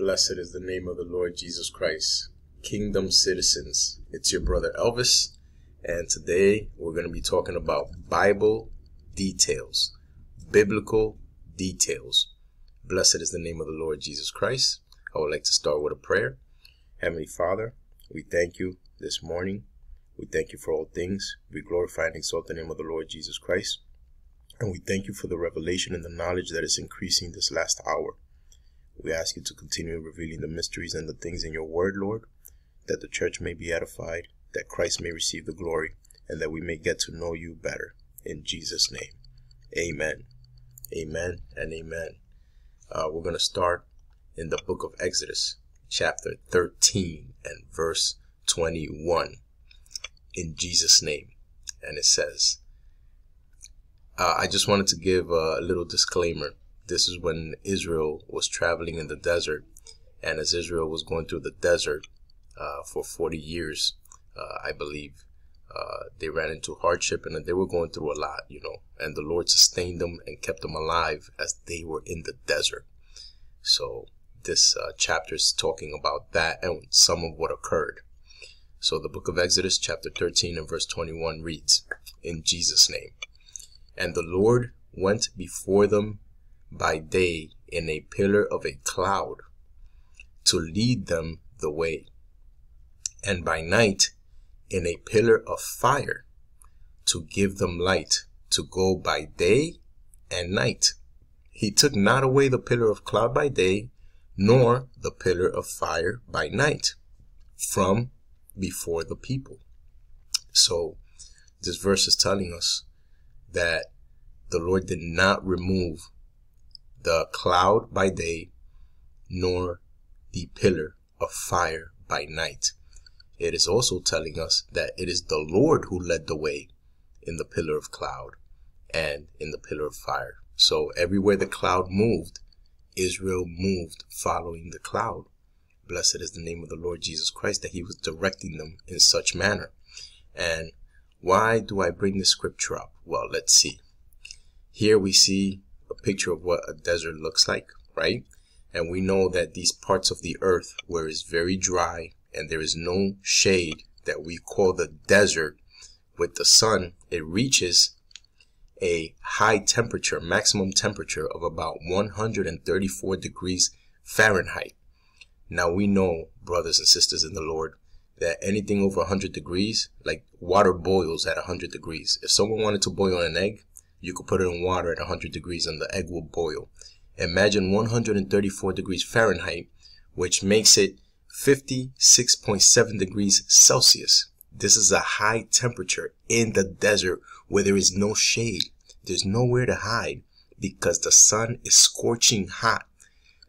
Blessed is the name of the Lord Jesus Christ. Kingdom citizens, it's your brother Elvis, and today we're going to be talking about Bible details, biblical details. Blessed is the name of the Lord Jesus Christ. I would like to start with a prayer. Heavenly Father, we thank you this morning. We thank you for all things. We glorify and exalt the name of the Lord Jesus Christ. And we thank you for the revelation and the knowledge that is increasing this last hour. We ask you to continue revealing the mysteries and the things in your word, Lord, that the church may be edified, that Christ may receive the glory, and that we may get to know you better. In Jesus' name. Amen. Amen and amen. Uh, we're going to start in the book of Exodus, chapter 13 and verse 21. In Jesus' name. And it says, uh, I just wanted to give a little disclaimer this is when Israel was traveling in the desert. And as Israel was going through the desert uh, for 40 years, uh, I believe, uh, they ran into hardship and they were going through a lot, you know. And the Lord sustained them and kept them alive as they were in the desert. So this uh, chapter is talking about that and some of what occurred. So the book of Exodus, chapter 13 and verse 21 reads, In Jesus' name. And the Lord went before them by day in a pillar of a cloud to lead them the way, and by night in a pillar of fire to give them light to go by day and night. He took not away the pillar of cloud by day, nor the pillar of fire by night from before the people. So this verse is telling us that the Lord did not remove the cloud by day, nor the pillar of fire by night. It is also telling us that it is the Lord who led the way in the pillar of cloud and in the pillar of fire. So everywhere the cloud moved, Israel moved following the cloud. Blessed is the name of the Lord Jesus Christ that he was directing them in such manner. And why do I bring this scripture up? Well, let's see. Here we see a picture of what a desert looks like, right? And we know that these parts of the earth where it's very dry and there is no shade that we call the desert with the sun, it reaches a high temperature, maximum temperature of about 134 degrees Fahrenheit. Now we know, brothers and sisters in the Lord, that anything over 100 degrees, like water boils at 100 degrees. If someone wanted to boil an egg, you could put it in water at 100 degrees and the egg will boil. Imagine 134 degrees Fahrenheit, which makes it 56.7 degrees Celsius. This is a high temperature in the desert where there is no shade. There's nowhere to hide because the sun is scorching hot.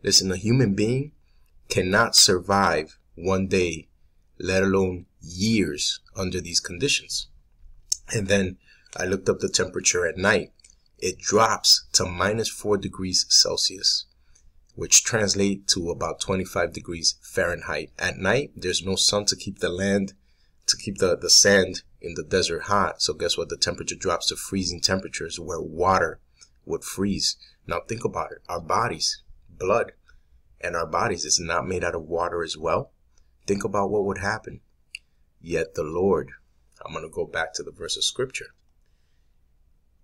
Listen, a human being cannot survive one day, let alone years under these conditions. And then I looked up the temperature at night. It drops to minus 4 degrees Celsius, which translate to about 25 degrees Fahrenheit. At night, there's no sun to keep the land, to keep the, the sand in the desert hot. So guess what? The temperature drops to freezing temperatures where water would freeze. Now think about it. Our bodies, blood, and our bodies is not made out of water as well. Think about what would happen. Yet the Lord, I'm going to go back to the verse of scripture.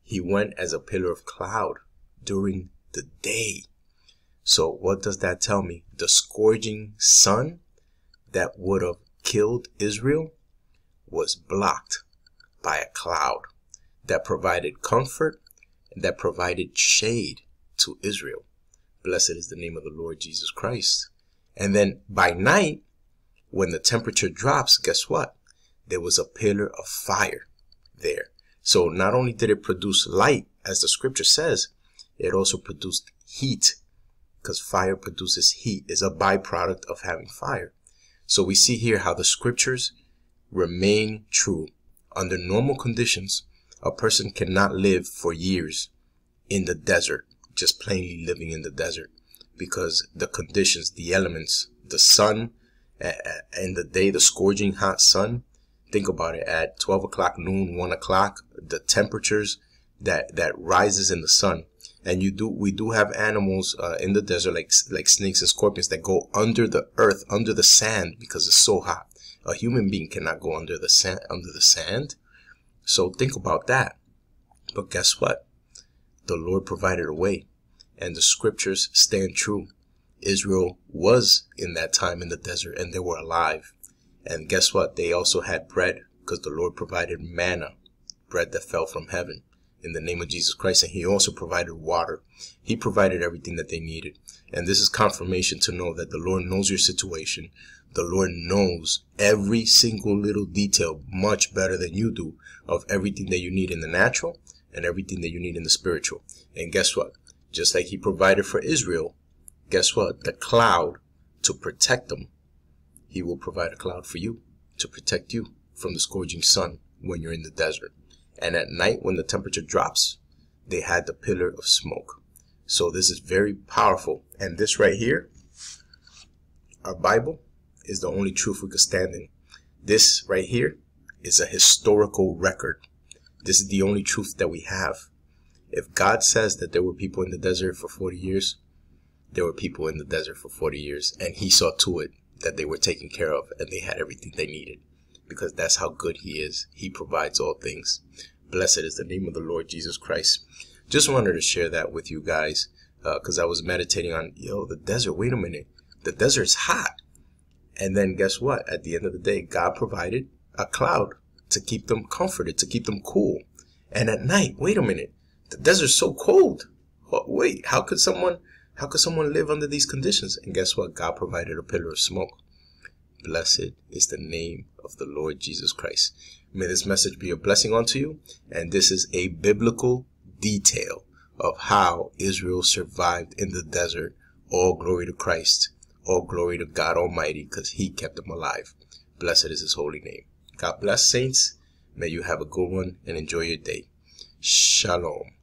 He went as a pillar of cloud during the day. So what does that tell me? The scourging sun that would have killed Israel was blocked by a cloud that provided comfort and that provided shade to Israel. Blessed is the name of the Lord Jesus Christ. And then by night, when the temperature drops, guess what? There was a pillar of fire there so not only did it produce light, as the scripture says, it also produced heat because fire produces heat is a byproduct of having fire. So we see here how the scriptures remain true. Under normal conditions, a person cannot live for years in the desert, just plainly living in the desert because the conditions, the elements, the sun, and the day, the scorching hot sun Think about it at 12 o'clock noon, 1 o'clock, the temperatures that, that rises in the sun. And you do, we do have animals uh, in the desert like like snakes and scorpions that go under the earth, under the sand because it's so hot. A human being cannot go under the sand, under the sand. So think about that. But guess what? The Lord provided a way, and the scriptures stand true. Israel was in that time in the desert, and they were alive. And guess what? They also had bread because the Lord provided manna, bread that fell from heaven in the name of Jesus Christ. And he also provided water. He provided everything that they needed. And this is confirmation to know that the Lord knows your situation. The Lord knows every single little detail much better than you do of everything that you need in the natural and everything that you need in the spiritual. And guess what? Just like he provided for Israel, guess what? The cloud to protect them, he will provide a cloud for you to protect you from the scorching sun when you're in the desert. And at night, when the temperature drops, they had the pillar of smoke. So this is very powerful. And this right here, our Bible, is the only truth we could stand in. This right here is a historical record. This is the only truth that we have. If God says that there were people in the desert for 40 years, there were people in the desert for 40 years, and He saw to it that they were taken care of and they had everything they needed because that's how good he is. He provides all things. Blessed is the name of the Lord Jesus Christ. Just wanted to share that with you guys because uh, I was meditating on, yo, the desert. Wait a minute. The desert's hot. And then guess what? At the end of the day, God provided a cloud to keep them comforted, to keep them cool. And at night, wait a minute. The desert's so cold. Wait, how could someone, how could someone live under these conditions? And guess what? God provided a pillar of smoke. Blessed is the name of the Lord Jesus Christ. May this message be a blessing unto you. And this is a biblical detail of how Israel survived in the desert. All glory to Christ. All glory to God Almighty because he kept them alive. Blessed is his holy name. God bless saints. May you have a good one and enjoy your day. Shalom.